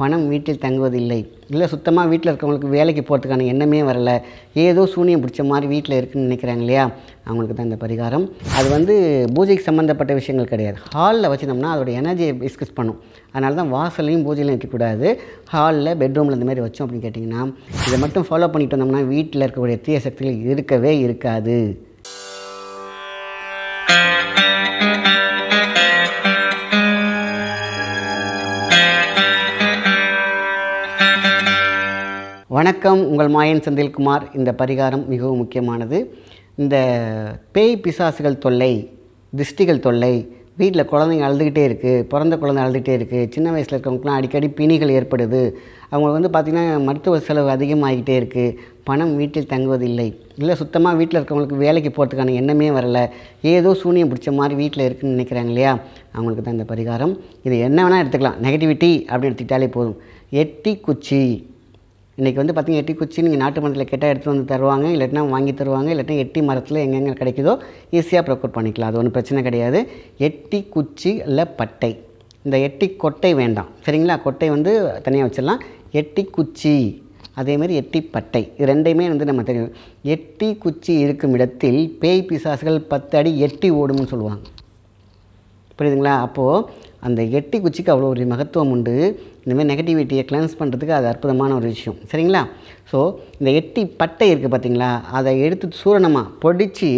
பணம் வீட்டில் தங்குவதில்லை. இல்லை சுத்தமாக வீட்டில் இருக்கவங்களுக்கு வேலைக்கு போகிறதுக்கான எண்ணமே வரல. ஏதோ சூனியம் பிடிச்ச மாதிரி வீட்டில் இருக்குன்னு நினைக்கிறாங்க இல்லையா? அவங்களுக்கு தான் இந்த பரிகாரம். அது வந்து பூஜைக்கு சம்மந்தப்பட்ட விஷயங்கள் கிடையாது. ஹாலில் வச்சுருந்தோம்னா அதோட எனர்ஜியை டிஸ்கஸ் பண்ணும். அதனால தான் வாசல்லையும் பூஜையிலையும் வைக்கக்கூடாது ஹாலில் பெட்ரூமில் இந்த மாதிரி வச்சோம் அப்படின்னு கேட்டிங்கன்னா இதை மட்டும் ஃபாலோ பண்ணிட்டு வந்தோம்னா வீட்டில் இருக்கக்கூடிய தீய சக்திகள் இருக்கவே இருக்காது. வணக்கம். உங்கள் மாயன் செந்தில்குமார். இந்த பரிகாரம் மிகவும் முக்கியமானது. இந்த பேய் பிசாசுகள் தொல்லை திஷ்டிகள் தொல்லை வீட்டில் குழந்தைங்க அழுதுகிட்டே இருக்குது பிறந்த குழந்தை அழுதுகிட்டே இருக்குது சின்ன வயசில் இருக்கிறவங்களுக்குலாம் அடிக்கடி பிணிகள் ஏற்படுது. அவங்க வந்து பார்த்திங்கன்னா மருத்துவ செலவு அதிகமாகிட்டே இருக்குது பணம் வீட்டில் தங்குவதில்லை. இல்லை சுத்தமாக வீட்டில் இருக்கவங்களுக்கு வேலைக்கு போகிறதுக்கான எண்ணமே வரல. ஏதோ சூனியம் பிடிச்ச மாதிரி வீட்டில் இருக்குன்னு நினைக்கிறாங்க இல்லையா? அவங்களுக்கு தான் இந்த பரிகாரம். இது என்ன வேணால் எடுத்துக்கலாம். நெகட்டிவிட்டி அப்படின்னு எடுத்துக்கிட்டாலே போதும். எட்டி குச்சி. இன்றைக்கி வந்து பார்த்திங்கன்னா எட்டி குச்சி நீங்கள் நாட்டு மரத்தில் கேட்டால் எடுத்துகிட்டு வந்து தருவாங்க இல்லாட்டினா வாங்கி தருவாங்க இல்லாட்டினா எட்டி மரத்தில் எங்கெங்கே கிடைக்குதோ ஈஸியாக ப்ரொக்யூர் பண்ணிக்கலாம். அது ஒன்றும் பிரச்சனை கிடையாது. எட்டி குச்சி இல்லை பட்டை. இந்த எட்டி கொட்டை வேண்டாம். சரிங்களா? கொட்டை வந்து தனியாக வச்சிடலாம். எட்டி குச்சி. அதேமாதிரி எட்டி பட்டை. இது ரெண்டையுமே வந்து நம்ம தெரியும். எட்டி குச்சி இருக்கும் இடத்தில் பேய் பிசாசுகள் பத்து அடி எட்டி ஓடும்னு சொல்லுவாங்க. புரியுதுங்களா? அப்போது அந்த எட்டி குச்சிக்கு அவ்வளோ ஒரு மகத்துவம் உண்டு. இந்தமாதிரி நெகட்டிவிட்டியை கிளென்ஸ் பண்ணுறதுக்கு அது அற்புதமான ஒரு விஷயம். சரிங்களா? ஸோ இந்த எட்டி பட்டை இருக்குது பார்த்தீங்களா அதை எடுத்து சூரணமாக பொடித்து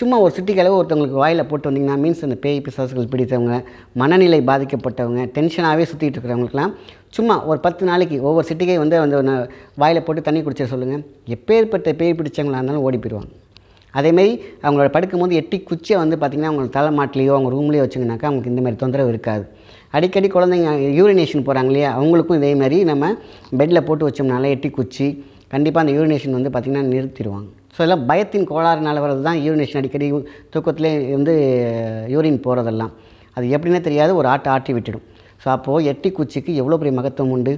சும்மா ஒரு சிட்டிக்களவு ஒருத்தவங்களுக்கு வாயில் போட்டு வந்தீங்கன்னா மீன்ஸ் அந்த பேய் பிசாசுகள் பிடித்தவங்க மனநிலை பாதிக்கப்பட்டவங்க டென்ஷனாகவே சுற்றிட்டு இருக்கிறவங்களுக்குலாம் சும்மா ஒரு பத்து நாளைக்கு ஒவ்வொரு சிட்டிக்கே வந்து அந்த வாயில் போட்டு தண்ணி குடிச்ச சொல்லுங்கள் எப்பேற்பட்ட பேய் பிடிச்சவங்களா இருந்தாலும் ஓடி போயிடுவாங்க அதேமாரி அவங்களோட படுக்கும்போது எட்டி குச்சியை வந்து பார்த்திங்கன்னா அவங்க தலைமாட்டிலையோ அவங்க ரூம்லேயோ வச்சுங்கனாக்கா அவங்களுக்கு இந்த மாதிரி தொந்தரவு இருக்காது. அடிக்கடி குழந்தைங்க யூரினேஷன் போகிறாங்க இல்லையா அவங்களுக்கும் இதே மாதிரி நம்ம பெட்டில் போட்டு வச்சோம்னால எட்டி குச்சி கண்டிப்பாக அந்த யூரினேஷன் வந்து பார்த்திங்கன்னா நிறுத்திடுவாங்க. ஸோ இதெல்லாம் பயத்தின் கோளாறுனால வர்றது தான் யூரினேஷன் அடிக்கடி தூக்கத்திலே வந்து யூரின் போகிறதெல்லாம் அது எப்படின்னே தெரியாது ஒரு ஆட்டை ஆட்டி விட்டுடும். ஸோ அப்போது எட்டி குச்சிக்கு எவ்வளோ பெரிய மகத்துவம் உண்டு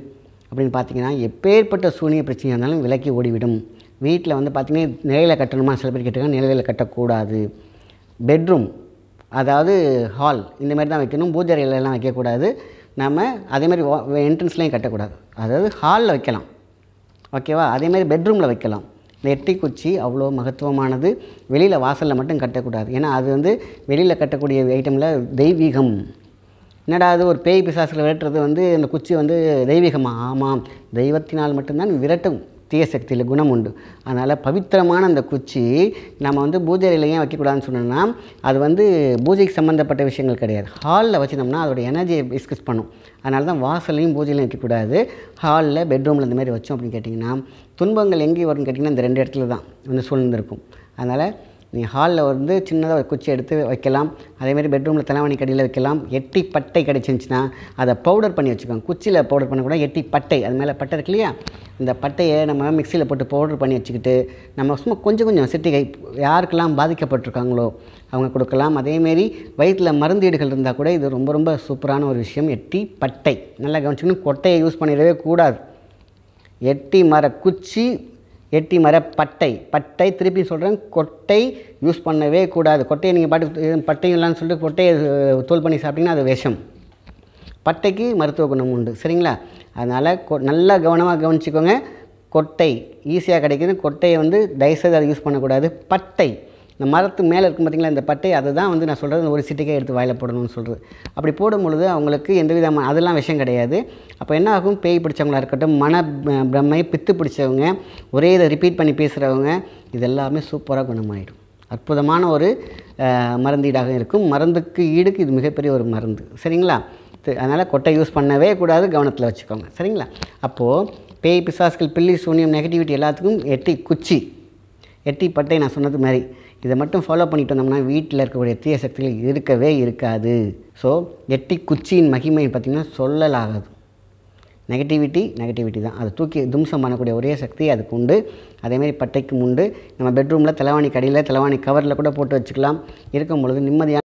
அப்படின்னு பார்த்தீங்கன்னா எப்பேற்பட்ட சூனிய பிரச்சனையாக இருந்தாலும் விலக்கி ஓடிவிடும். வீட்டில் வந்து பார்த்திங்கன்னா நிலையில் கட்டணுமா? சில பேர் கேட்டிருக்காங்க நிலையில் கட்டக்கூடாது. பெட்ரூம் அதாவது ஹால் இந்த மாதிரி தான் வைக்கணும். பூஜை அறையிலலாம் வைக்கக்கூடாது. நம்ம அதே மாதிரி என்ட்ரன்ஸ்லேயும் கட்டக்கூடாது. அதாவது ஹாலில் வைக்கலாம். ஓகேவா அதே மாதிரி பெட்ரூமில் வைக்கலாம். இந்த எட்டி குச்சி அவ்வளோ மகத்துவமானது. வெளியில் வாசலில் மட்டும் கட்டக்கூடாது. ஏன்னா அது வந்து வெளியில் கட்டக்கூடிய ஐட்டமில் தெய்வீகம். என்னடா அது? ஒரு பேய் பிசாசில் விரட்டுறது வந்து அந்த குச்சி வந்து தெய்வீகமாக ஆமாம். தெய்வத்தினால் மட்டும்தான் விரட்டும். தீய சக்தியில் குணம் உண்டு. அதனால் பவித்திரமான அந்த குச்சி நம்ம வந்து பூஜை அறையில் ஏன் வைக்கக்கூடாதுன்னு சொன்னோம்னா அது வந்து பூஜைக்கு சம்மந்தப்பட்ட விஷயங்கள் கிடையாது. ஹாலில் வச்சுருந்தோம்னா அதோட எனர்ஜியை டிஸ்கஸ் பண்ணும். அதனால தான் வாசல்லையும் பூஜையிலையும் வைக்கக்கூடாது. ஹாலில் பெட்ரூமில் இந்த மாதிரி வச்சோம் அப்படின்னு கேட்டிங்கன்னா துன்பங்கள் எங்கே வரும்னு கேட்டிங்கன்னா இந்த ரெண்டு இடத்துல தான் வந்து சூழ்ந்திருக்கும். அதனால் நீங்கள் ஹாலில் வந்து சின்னதாக ஒரு குச்சி எடுத்து வைக்கலாம். அதேமாதிரி பெட்ரூமில் தலைவாணி கடியில் வைக்கலாம். எட்டி பட்டை கிடச்சிருந்துச்சின்னா அதை பவுடர் பண்ணி வச்சுக்கோங்க. குச்சியில் பவுடர் பண்ணக்கூட எட்டி பட்டை. அது மேலே பட்டை இருக்கு இல்லையா? இந்த பட்டையை நம்ம மிக்சியில் போட்டு பவுடர் பண்ணி வச்சுக்கிட்டு நம்ம சும்மா கொஞ்சம் கொஞ்சம் சிட்டிகை யாருக்கெல்லாம் பாதிக்கப்பட்டிருக்காங்களோ அவங்க கொடுக்கலாம். அதேமாரி வயிற்றில் மருந்தீடுகள் இருந்தால் கூட இது ரொம்ப ரொம்ப சூப்பரான ஒரு விஷயம். எட்டி பட்டை. நல்லா கவனிச்சுக்கணும். கொட்டையை யூஸ் பண்ணிடவே கூடாது. எட்டி மர குச்சி எட்டி மர பட்டை பட்டை திருப்பி சொல்கிறேன் கொட்டை யூஸ் பண்ணவே கூடாது. கொட்டையை நீங்கள் பாட்டு பட்டையும் இல்லைன்னு சொல்லிட்டு கொட்டையை தோல் பண்ணி சாப்பிட்டீங்கன்னா அது விஷம். பட்டைக்கு மருத்துவ குணம் உண்டு. சரிங்களா? அதனால் கொ நல்லா கவனமாக கவனிச்சிக்கோங்க. கொட்டை ஈஸியாக கிடைக்கிது. கொட்டையை வந்து தயவுசெய்து அதை யூஸ் பண்ணக்கூடாது. பட்டை. இந்த மரத்து மேலே இருக்கும் பார்த்திங்களா இந்த பட்டை அதுதான் வந்து நான் சொல்கிறது ஒரு சிட்டிக்கே எடுத்து வாயில் போடணும்னு சொல்கிறது அப்படி போடும் பொழுது அவங்களுக்கு எந்த விதமான அதெல்லாம் விஷயம் கிடையாது. அப்போ என்ன ஆகும்? பேய் பிடிச்சவங்களா இருக்கட்டும் மன பிரம்மை பித்து பிடிச்சவங்க ஒரே இதை ரிப்பீட் பண்ணி பேசுகிறவங்க இது எல்லாமே சூப்பராக குணமாயிடும். அற்புதமான ஒரு மருந்தீடாக இருக்கும். மருந்துக்கு ஈடுக்கு இது மிகப்பெரிய ஒரு மருந்து. சரிங்களா? அதனால் கொட்டை யூஸ் பண்ணவே கூடாது கவனத்தில் வச்சுக்கோங்க. சரிங்களா? அப்போது பேய் பிசாஸ்கள் பில்லி சூனியம் நெகட்டிவிட்டி எல்லாத்துக்கும் எட்டி குச்சி. எட்டி பட்டை நான் சொன்னது மாதிரி. இதை மட்டும் ஃபாலோ பண்ணிட்டு வந்தோம்னா வீட்டில் இருக்கக்கூடிய தீய சக்திகள் இருக்கவே இருக்காது. ஸோ எட்டி குச்சியின் மகிமை பார்த்திங்கன்னா சொல்லலாகாது. நெகட்டிவிட்டி நெகட்டிவிட்டி தான். அதை தூக்கி தும்சம் பண்ணக்கூடிய ஒரே சக்தி அதுக்கு உண்டு. அதேமாரி பட்டைக்கும் உண்டு. நம்ம பெட்ரூமில் தலைவாணி கடையில் தலைவாணி கவரில் கூட போட்டு வச்சுக்கலாம். இருக்கும் பொழுது நிம்மதியான